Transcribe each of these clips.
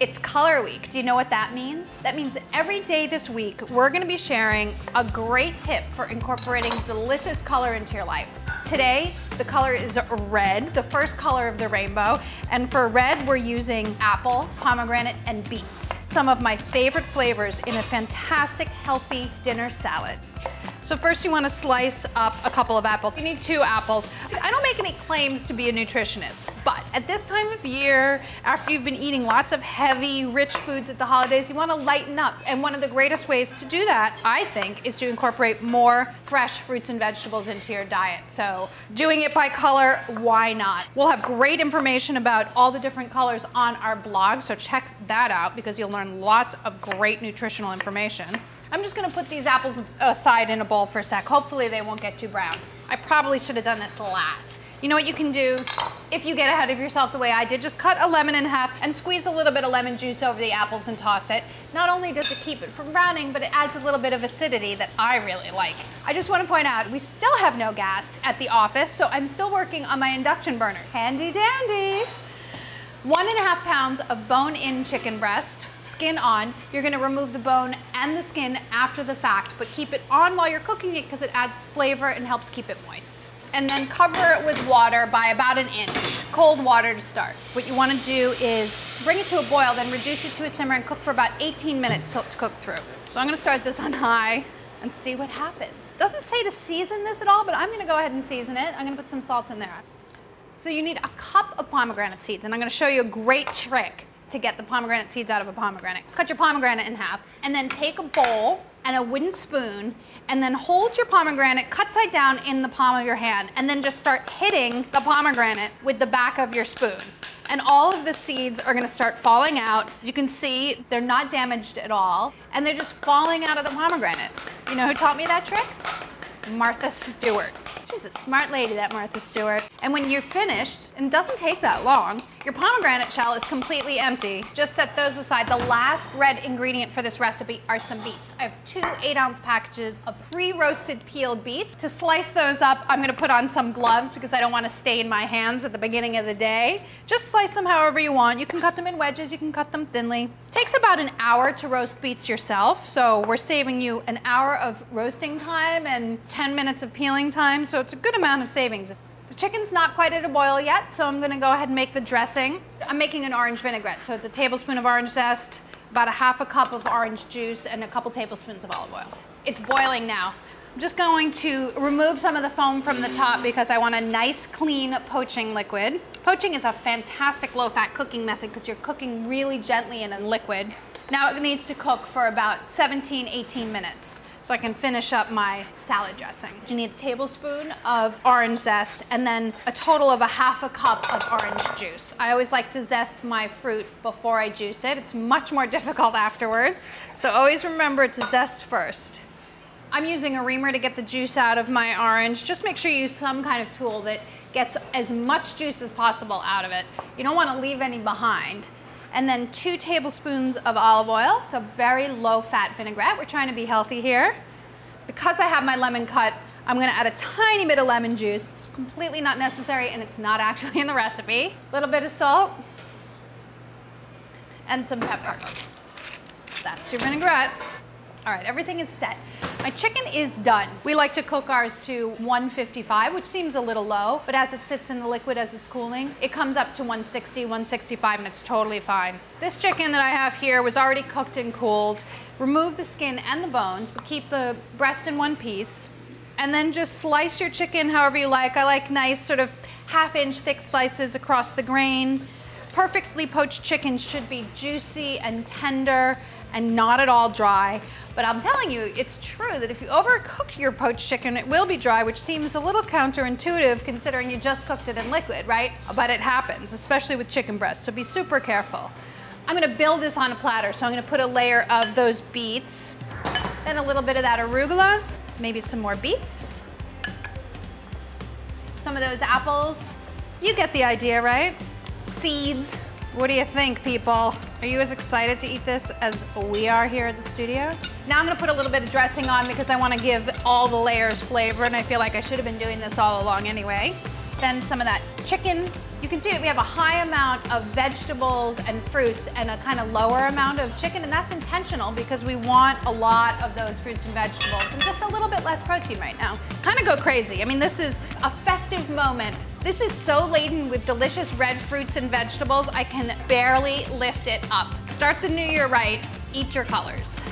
It's color week. Do you know what that means? That means every day this week, we're gonna be sharing a great tip for incorporating delicious color into your life. Today, the color is red, the first color of the rainbow. And for red, we're using apple, pomegranate, and beets. Some of my favorite flavors in a fantastic, healthy dinner salad. So first you want to slice up a couple of apples. You need two apples. I don't make any claims to be a nutritionist, but at this time of year, after you've been eating lots of heavy, rich foods at the holidays, you want to lighten up. And one of the greatest ways to do that, I think, is to incorporate more fresh fruits and vegetables into your diet. So doing it by color, why not? We'll have great information about all the different colors on our blog, so check that out because you'll learn lots of great nutritional information. I'm just gonna put these apples aside in a bowl for a sec. Hopefully they won't get too brown. I probably should have done this last. You know what you can do if you get ahead of yourself the way I did? Just cut a lemon in half and squeeze a little bit of lemon juice over the apples and toss it. Not only does it keep it from browning, but it adds a little bit of acidity that I really like. I just want to point out, we still have no gas at the office, so I'm still working on my induction burner. Handy dandy. One and a half pounds of bone-in chicken breast, skin on. You're gonna remove the bone and the skin after the fact, but keep it on while you're cooking it because it adds flavor and helps keep it moist. And then cover it with water by about an inch, cold water to start. What you wanna do is bring it to a boil, then reduce it to a simmer and cook for about 18 minutes till it's cooked through. So I'm gonna start this on high and see what happens. Doesn't say to season this at all, but I'm gonna go ahead and season it. I'm gonna put some salt in there. So you need a cup of pomegranate seeds, and I'm gonna show you a great trick to get the pomegranate seeds out of a pomegranate. Cut your pomegranate in half, and then take a bowl and a wooden spoon, and then hold your pomegranate cut side down in the palm of your hand, and then just start hitting the pomegranate with the back of your spoon. And all of the seeds are gonna start falling out. You can see they're not damaged at all, and they're just falling out of the pomegranate. You know who taught me that trick? Martha Stewart. She's a smart lady, that Martha Stewart. And when you're finished, and it doesn't take that long, your pomegranate shell is completely empty. Just set those aside. The last red ingredient for this recipe are some beets. I have two eight ounce packages of pre-roasted peeled beets. To slice those up, I'm gonna put on some gloves because I don't wanna stain my hands at the beginning of the day. Just slice them however you want. You can cut them in wedges, you can cut them thinly. Takes about an hour to roast beets yourself, so we're saving you an hour of roasting time and 10 minutes of peeling time, so it's a good amount of savings. Chicken's not quite at a boil yet, so I'm gonna go ahead and make the dressing. I'm making an orange vinaigrette, so it's a tablespoon of orange zest, about a half a cup of orange juice, and a couple tablespoons of olive oil. It's boiling now. I'm just going to remove some of the foam from the top because I want a nice, clean poaching liquid. Poaching is a fantastic low-fat cooking method because you're cooking really gently in a liquid. Now it needs to cook for about 17, 18 minutes so I can finish up my salad dressing. You need a tablespoon of orange zest and then a total of a half a cup of orange juice. I always like to zest my fruit before I juice it. It's much more difficult afterwards. So always remember to zest first. I'm using a reamer to get the juice out of my orange. Just make sure you use some kind of tool that gets as much juice as possible out of it. You don't want to leave any behind and then two tablespoons of olive oil. It's a very low fat vinaigrette. We're trying to be healthy here. Because I have my lemon cut, I'm gonna add a tiny bit of lemon juice. It's completely not necessary and it's not actually in the recipe. A little bit of salt and some pepper. That's your vinaigrette. All right, everything is set. My chicken is done. We like to cook ours to 155, which seems a little low, but as it sits in the liquid as it's cooling, it comes up to 160, 165, and it's totally fine. This chicken that I have here was already cooked and cooled. Remove the skin and the bones, but keep the breast in one piece. And then just slice your chicken however you like. I like nice sort of half inch thick slices across the grain. Perfectly poached chicken should be juicy and tender and not at all dry. But I'm telling you, it's true that if you overcook your poached chicken, it will be dry, which seems a little counterintuitive considering you just cooked it in liquid, right? But it happens, especially with chicken breast, so be super careful. I'm gonna build this on a platter, so I'm gonna put a layer of those beets, then a little bit of that arugula, maybe some more beets, some of those apples. You get the idea, right? Seeds, what do you think, people? Are you as excited to eat this as we are here at the studio? Now I'm gonna put a little bit of dressing on because I wanna give all the layers flavor and I feel like I should have been doing this all along anyway. Then some of that chicken You can see that we have a high amount of vegetables and fruits and a kind of lower amount of chicken, and that's intentional because we want a lot of those fruits and vegetables and just a little bit less protein right now. Kind of go crazy. I mean, this is a festive moment. This is so laden with delicious red fruits and vegetables, I can barely lift it up. Start the new year right, eat your colors.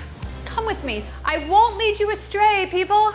Come with me. I won't lead you astray, people.